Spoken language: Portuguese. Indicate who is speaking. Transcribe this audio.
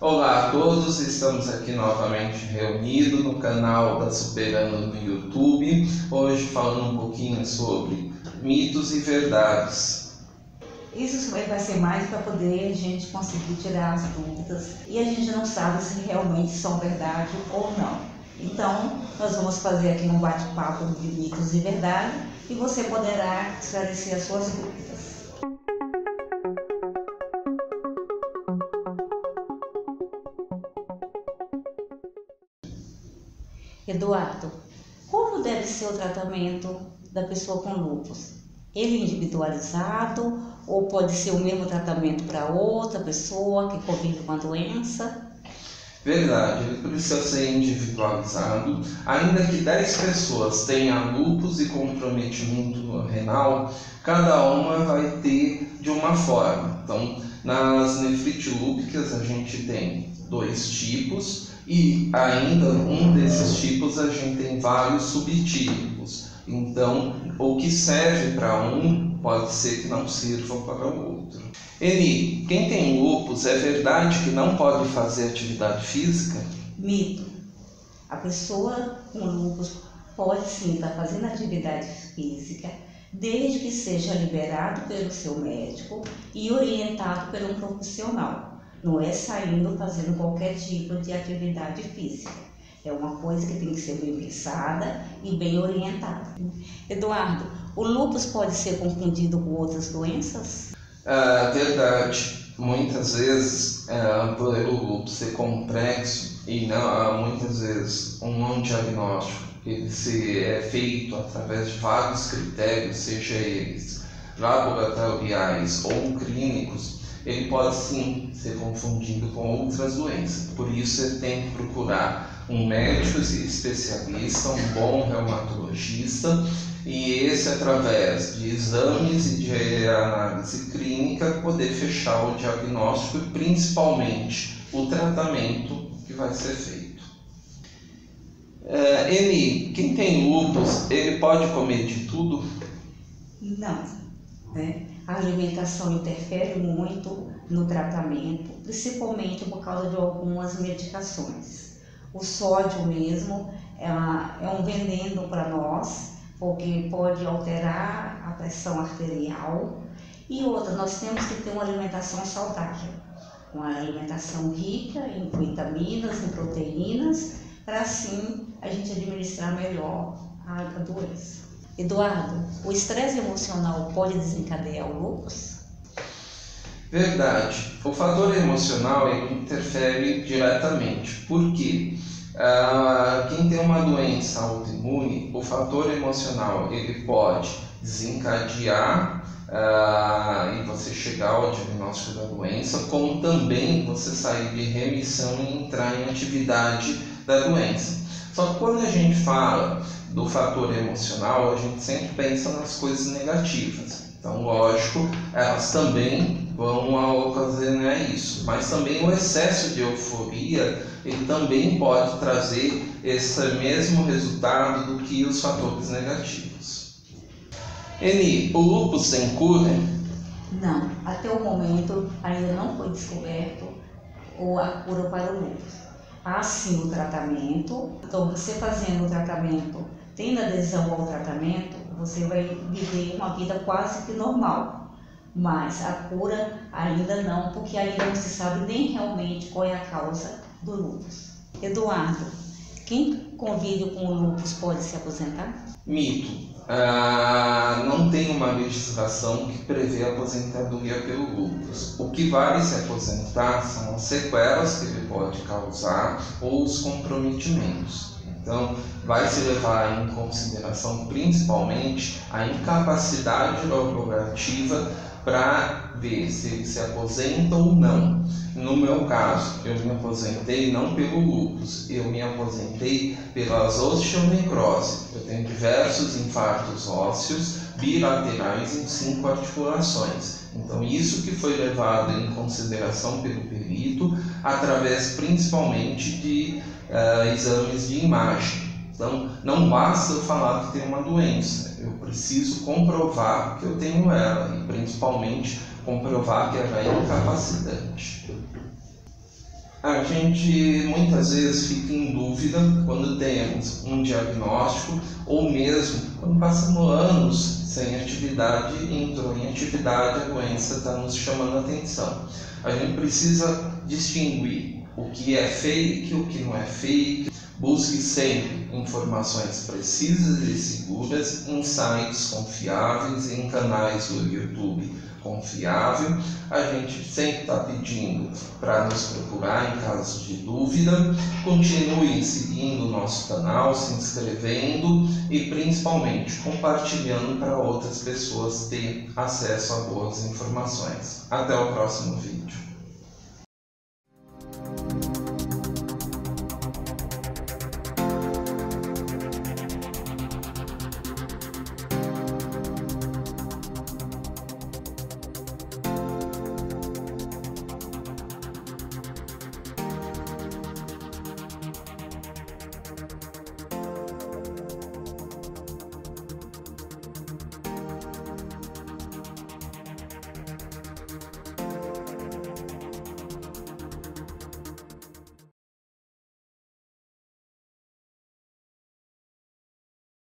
Speaker 1: Olá a todos, estamos aqui novamente reunidos no canal da Superando no YouTube, hoje falando um pouquinho sobre mitos e verdades.
Speaker 2: Isso vai ser mais para poder a gente conseguir tirar as dúvidas e a gente não sabe se realmente são verdade ou não. Então, nós vamos fazer aqui um bate-papo de mitos e verdade e você poderá esclarecer as suas dúvidas. Eduardo, como deve ser o tratamento da pessoa com lúpus? Ele é individualizado ou pode ser o mesmo tratamento para outra pessoa que convive com a doença?
Speaker 1: Verdade, ele precisa ser individualizado. Ainda que 10 pessoas tenham lúpus e comprometimento renal, cada uma vai ter de uma forma. Então, nas nefrite lúpicas a gente tem dois tipos e ainda um desses tipos a gente tem vários subtipos. Então, o que serve para um pode ser que não sirva para o outro. Eni, quem tem lupus, é verdade que não pode fazer atividade física?
Speaker 2: Mito. A pessoa com lupus pode sim estar fazendo atividade física, desde que seja liberado pelo seu médico e orientado por um profissional. Não é saindo fazendo qualquer tipo de atividade física. É uma coisa que tem que ser bem pensada e bem orientada. Eduardo, o lupus pode ser confundido com outras doenças?
Speaker 1: É verdade. Muitas vezes, é, por o lupus ser complexo e não, muitas vezes um não diagnóstico ele se é feito através de vários critérios, seja eles laboratoriais ou clínicos, ele pode sim ser confundido com outras doenças. Por isso, ele tem que procurar um médico especialista, um bom reumatologista, e esse, através de exames e de análise clínica, poder fechar o diagnóstico e principalmente o tratamento que vai ser feito. Eni, quem tem lúpus, ele pode comer de tudo?
Speaker 2: Não. Né? A alimentação interfere muito no tratamento, principalmente por causa de algumas medicações. O sódio mesmo é, um veneno para nós, porque pode alterar a pressão arterial. E outra, nós temos que ter uma alimentação saudável, uma alimentação rica em vitaminas, em proteínas, para assim a gente administrar melhor a doença. Eduardo, o estresse emocional pode desencadear o lúpus?
Speaker 1: Verdade. O fator emocional interfere diretamente. Por quê? Ah, quem tem uma doença autoimune, o fator emocional ele pode desencadear ah, e você chegar ao diagnóstico da doença, como também você sair de remissão e entrar em atividade da doença. Só que quando a gente fala do fator emocional, a gente sempre pensa nas coisas negativas. Então, lógico, elas também vão ocasionar isso, mas também o excesso de euforia ele também pode trazer esse mesmo resultado do que os fatores negativos. Eni, o lúpus tem cura?
Speaker 2: Não, até o momento ainda não foi descoberto a cura para o lúpus. Há sim o tratamento, então você fazendo o tratamento, tendo adesão ao tratamento, você vai viver uma vida quase que normal. Mas a cura ainda não, porque ainda não se sabe nem realmente qual é a causa do lúpus. Eduardo, quem convive com o lúpus pode se aposentar?
Speaker 1: Mito. Ah, não tem uma legislação que prevê aposentadoria pelo lúpus. O que vale se aposentar são as sequelas que ele pode causar ou os comprometimentos. Então, vai se levar em consideração principalmente a incapacidade locomotiva para ver se se aposenta ou não. No meu caso, eu me aposentei não pelo lúpus, eu me aposentei pelas osteonecrose. Eu tenho diversos infartos ósseos bilaterais em cinco articulações. Então, isso que foi levado em consideração pelo perito, através principalmente de uh, exames de imagem. Então, não basta eu falar que tenho uma doença, eu preciso comprovar que eu tenho ela e principalmente comprovar que ela é incapacitante. A gente muitas vezes fica em dúvida quando temos um diagnóstico ou mesmo quando passamos anos sem atividade e entrou em atividade, a doença está nos chamando a atenção. A gente precisa distinguir o que é fake, o que não é fake. Busque sempre informações precisas e seguras em sites confiáveis e em canais do YouTube confiável. A gente sempre está pedindo para nos procurar em caso de dúvida. Continue seguindo o nosso canal, se inscrevendo e principalmente compartilhando para outras pessoas ter acesso a boas informações. Até o próximo vídeo.